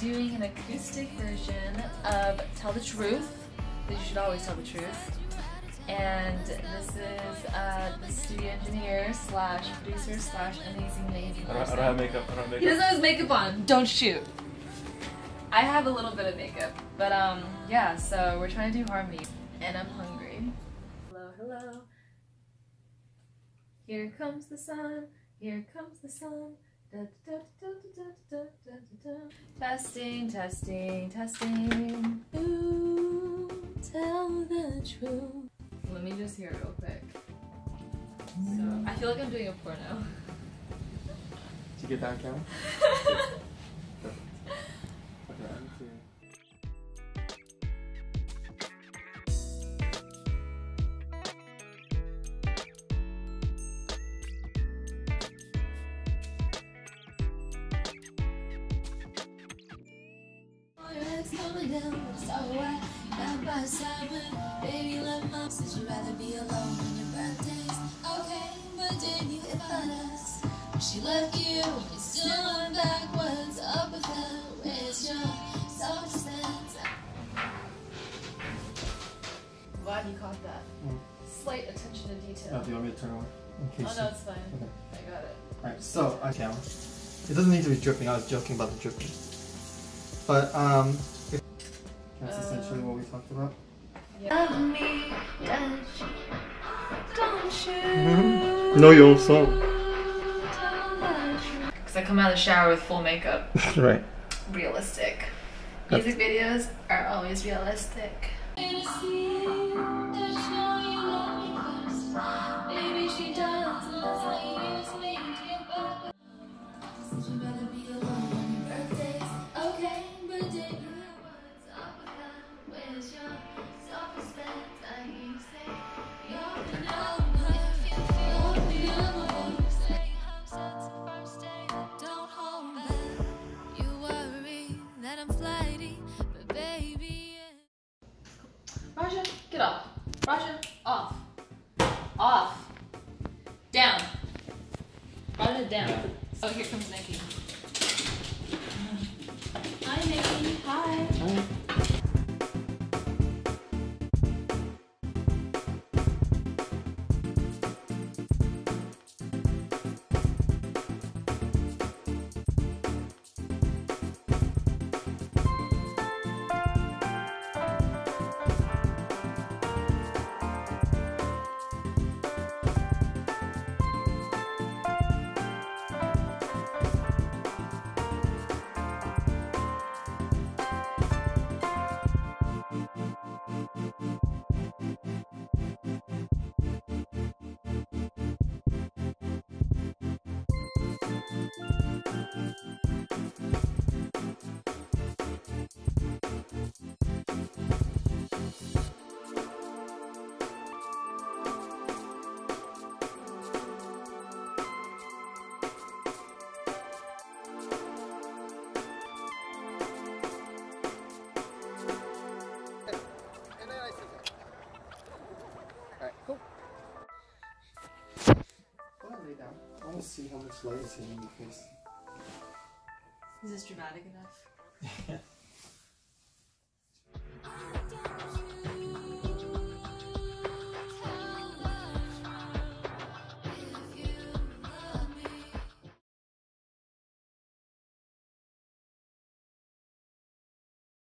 doing an acoustic version of Tell the Truth. That you should always tell the truth. And this is uh, the studio engineer slash producer slash amazing amazing I don't, I don't have makeup. I don't have makeup. He doesn't have his makeup on. Don't shoot. I have a little bit of makeup, but um, yeah. So we're trying to do harmony, and I'm hungry. Hello, hello. Here comes the sun. Here comes the sun. Testing, testing, testing. Ooh, tell the truth. Let me just hear it real quick. So, I feel like I'm doing a porno. Did you get that, Cam? It's coming down, but it's alright. Side by side with baby love mom. Said you'd rather be alone on your birthdays. Okay, but did you find us? When she left you, you're still on back. What's up with her? Where's your self-defense? Glad you caught that. Mm. Slight attention to Oh, detail. do you want me to turn it on? In Oh no, it's fine. Okay. I got it. Alright, so on camera. It doesn't need to be dripping. I was joking about the dripping. But um, if, that's essentially what we talked about. Love me, don't? Don't you? Know your own song. Because I come out of the shower with full makeup. right. Realistic. Music videos are always realistic. Raja, get off. Raja, off. Off. Down. Raja, down. Oh, here comes Nikki. Hi, Nikki. Hi. And to see how much light is hitting your face. Is this dramatic enough?